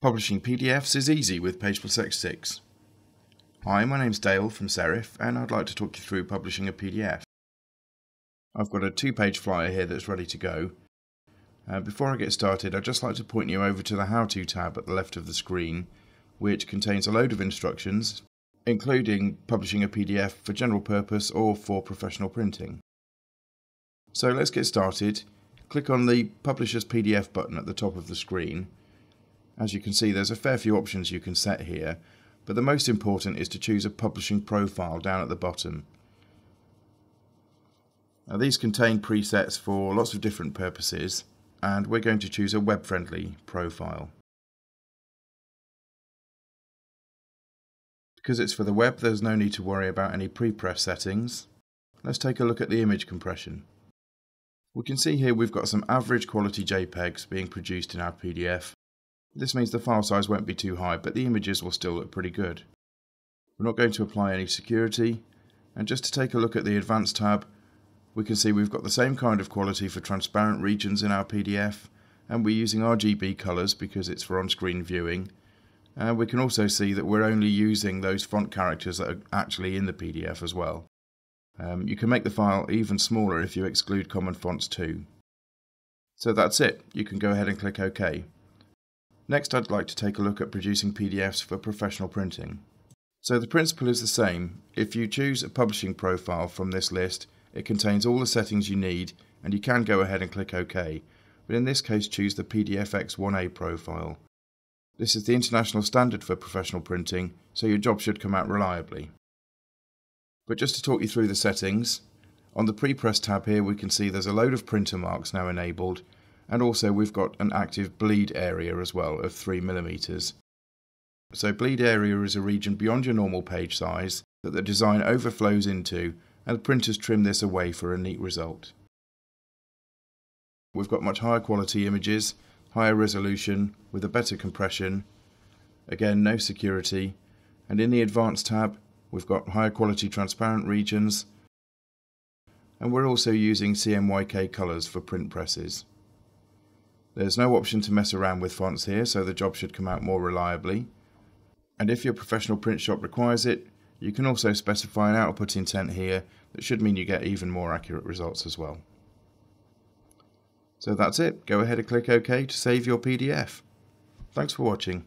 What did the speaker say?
Publishing PDFs is easy with PagePlus X6. Hi, my name's Dale from Serif and I'd like to talk you through publishing a PDF. I've got a two-page flyer here that's ready to go. Uh, before I get started, I'd just like to point you over to the How To tab at the left of the screen, which contains a load of instructions, including publishing a PDF for general purpose or for professional printing. So let's get started. Click on the Publish as PDF button at the top of the screen as you can see, there's a fair few options you can set here, but the most important is to choose a publishing profile down at the bottom. Now these contain presets for lots of different purposes, and we're going to choose a web-friendly profile. Because it's for the web, there's no need to worry about any pre-press settings. Let's take a look at the image compression. We can see here we've got some average quality JPEGs being produced in our PDF, this means the file size won't be too high, but the images will still look pretty good. We're not going to apply any security, and just to take a look at the Advanced tab, we can see we've got the same kind of quality for transparent regions in our PDF, and we're using RGB colours because it's for on-screen viewing. And we can also see that we're only using those font characters that are actually in the PDF as well. Um, you can make the file even smaller if you exclude common fonts too. So that's it, you can go ahead and click OK. Next I'd like to take a look at producing PDFs for professional printing. So the principle is the same. If you choose a publishing profile from this list, it contains all the settings you need and you can go ahead and click OK, but in this case choose the PDF/X-1a profile. This is the international standard for professional printing, so your job should come out reliably. But just to talk you through the settings, on the pre-press tab here we can see there's a load of printer marks now enabled and also we've got an active bleed area as well of 3 millimeters. So bleed area is a region beyond your normal page size that the design overflows into and printers trim this away for a neat result. We've got much higher quality images, higher resolution with a better compression, again no security, and in the advanced tab we've got higher quality transparent regions and we're also using CMYK colours for print presses. There's no option to mess around with fonts here, so the job should come out more reliably. And if your professional print shop requires it, you can also specify an output intent here that should mean you get even more accurate results as well. So that's it. Go ahead and click OK to save your PDF. Thanks for watching.